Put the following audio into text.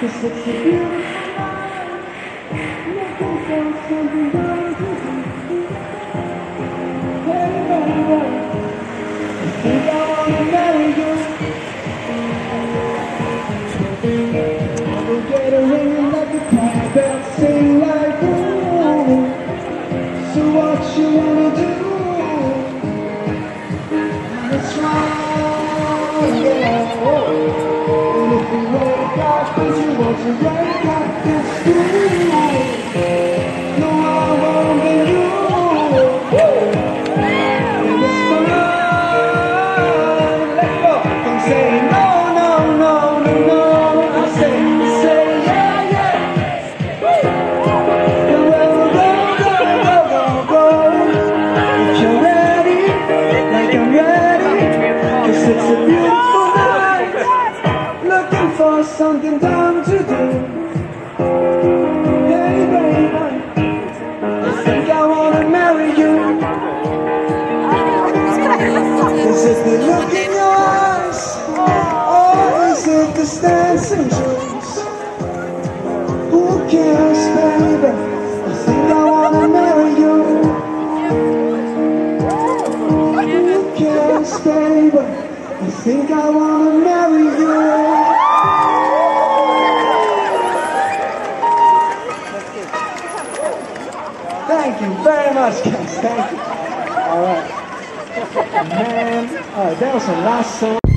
Cause it's a beautiful life Nothing sounds so beautiful cause you want to wake up, cool. I think I wanna marry you. It the look in your eyes? The? Who cares, baby? I think I wanna marry you. Who cares, baby? I think I wanna marry you. Thank you very much, guys. Thank you. All right. Man, that was the last song.